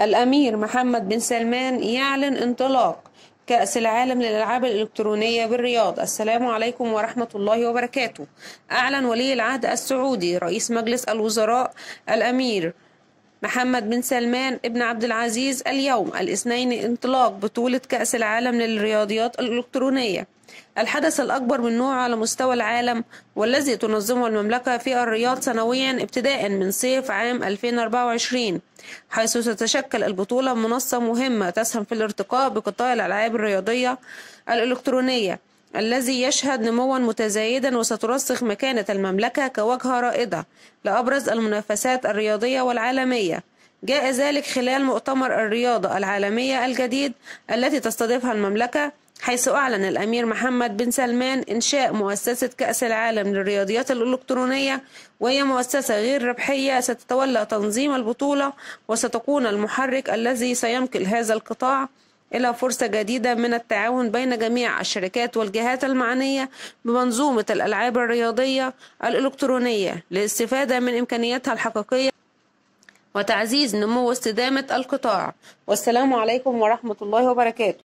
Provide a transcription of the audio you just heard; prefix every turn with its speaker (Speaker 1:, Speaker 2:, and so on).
Speaker 1: الأمير محمد بن سلمان يعلن انطلاق كأس العالم للألعاب الإلكترونية بالرياض. السلام عليكم ورحمة الله وبركاته. أعلن ولي العهد السعودي رئيس مجلس الوزراء الأمير محمد بن سلمان ابن عبد العزيز اليوم الاثنين انطلاق بطولة كأس العالم للرياضيات الإلكترونية. الحدث الأكبر من نوعه على مستوى العالم والذي تنظمه المملكة في الرياض سنويا ابتداء من صيف عام 2024 حيث تتشكل البطولة منصة مهمة تسهم في الارتقاء بقطاع الألعاب الرياضية الإلكترونية. الذي يشهد نموا متزايدا وسترسخ مكانة المملكة كواجهة رائدة لأبرز المنافسات الرياضية والعالمية. جاء ذلك خلال مؤتمر الرياضة العالمية الجديد التي تستضيفها المملكة حيث أعلن الأمير محمد بن سلمان إنشاء مؤسسة كأس العالم للرياضيات الإلكترونية وهي مؤسسة غير ربحية. ستتولى تنظيم البطولة وستكون المحرك الذي سينقل هذا القطاع إلى فرصة جديدة من التعاون بين جميع الشركات والجهات المعنية بمنظومة الألعاب الرياضية الإلكترونية للاستفادة من إمكانياتها الحقيقية وتعزيز نمو واستدامة القطاع. والسلام عليكم ورحمة الله وبركاته.